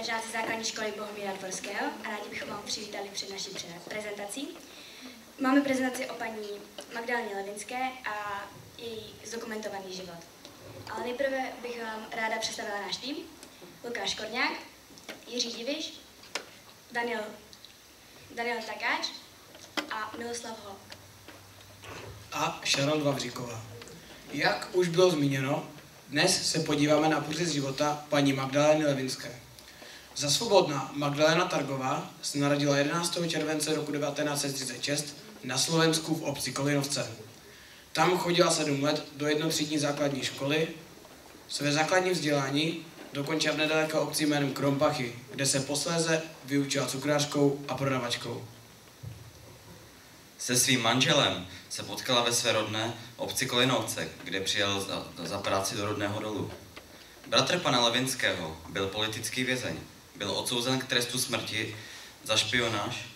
jsme žáci základní školy Bohumíra Dvorského a rádi bychom vám přivítali před naší prezentací. Máme prezentaci o paní Magdaleně Levinské a její zdokumentovaný život. Ale nejprve bych vám ráda představila náš tým. Lukáš Korňák, Jiří Diviš, Daniel, Daniel Takáč a Miloslav Hol. A Sharon Vavříková. Jak už bylo zmíněno, dnes se podíváme na průřez života paní Magdalény Levinské. Za svobodná Magdalena Targová se narodila 11. července roku 1936 na Slovensku v obci Kolinovce. Tam chodila sedm let do jednotřídní základní školy. Své základní vzdělání dokončila v nedaleké obci jménem Krompachy, kde se posléze vyučila cukrářkou a prodavačkou. Se svým manželem se potkala ve své rodné obci Kolinovce, kde přijel za, za práci do rodného dolu. Bratr pana Levinského byl politický vězeň. Byl odsouzen k trestu smrti za špionáž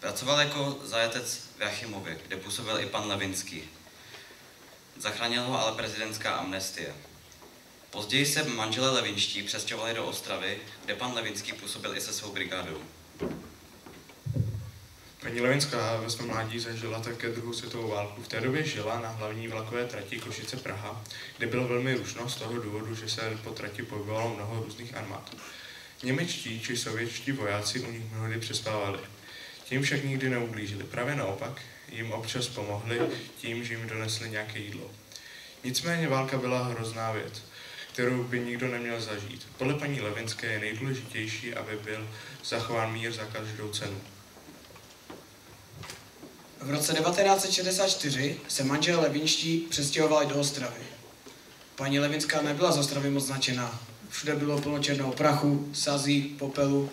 Pracoval jako zajatec v Jachimově, kde působil i pan Levinský. Zachránil ho ale prezidentská amnestie. Později se manželé Levinští přestěhovali do Ostravy, kde pan Levinský působil i se svou brigádou. Paní Levinská ve svém mládí zažila také druhou světovou válku. V té době žila na hlavní vlakové trati Košice Praha, kde bylo velmi rušno z toho důvodu, že se po trati pohybovalo mnoho různých armád. Němečtí či sovětští vojáci u nich mnohdy přespávali. Tím však nikdy neublížili. Právě naopak, jim občas pomohli tím, že jim donesli nějaké jídlo. Nicméně válka byla hrozná věc, kterou by nikdo neměl zažít. Podle paní Levinské je nejdůležitější, aby byl zachován mír za každou cenu. V roce 1964 se manžel Levinští přestěhovali do Ostravy. Paní Levinská nebyla z Ostravy moc značená. Všude bylo plno černého prachu, sazí, popelu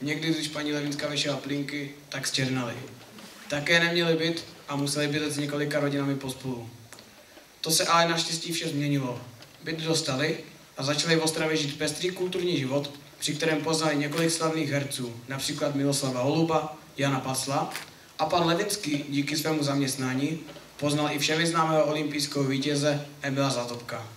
Někdy, když paní Levinská vyšla plinky, tak zčernali. Také neměli byt a museli bydlet s několika rodinami pospolu. To se ale naštěstí vše změnilo. Byt dostali a začali v Ostravě žít pestrý kulturní život, při kterém poznali několik slavných herců, například Miloslava Holuba, Jana Pacla a pan Levinský díky svému zaměstnání poznal i všemi známého olympijského vítěze Emila Zatopka.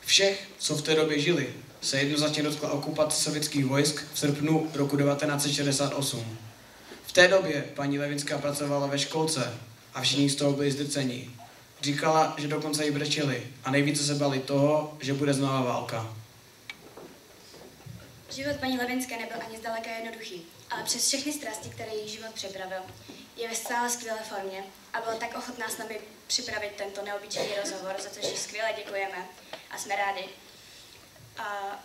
Všech, co v té době žili, se jednoznačně dotkla okupace sovětských vojsk v srpnu roku 1968. V té době paní Levinská pracovala ve školce a všichni z toho byli zdrceni. Říkala, že dokonce ji brečeli a nejvíce se bali toho, že bude znova válka. Život paní Levinské nebyl ani zdaleka jednoduchý, ale přes všechny strasti, které její život připravil, je ve stále skvělé formě a byla tak ochotná s námi připravit tento neobyčejný rozhovor, za což skvěle děkujeme a jsme rádi, a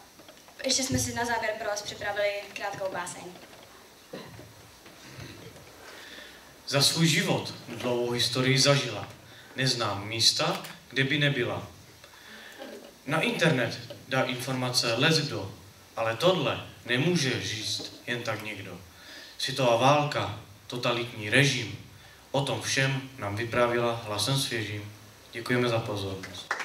ještě jsme si na závěr pro vás připravili krátkou báseň. Za svůj život dlouhou historii zažila. Neznám místa, kde by nebyla. Na internet dá informace les kdo, ale tohle nemůže říct jen tak někdo. Světová válka, totalitní režim, o tom všem nám vyprávila hlasem svěžím. Děkujeme za pozornost.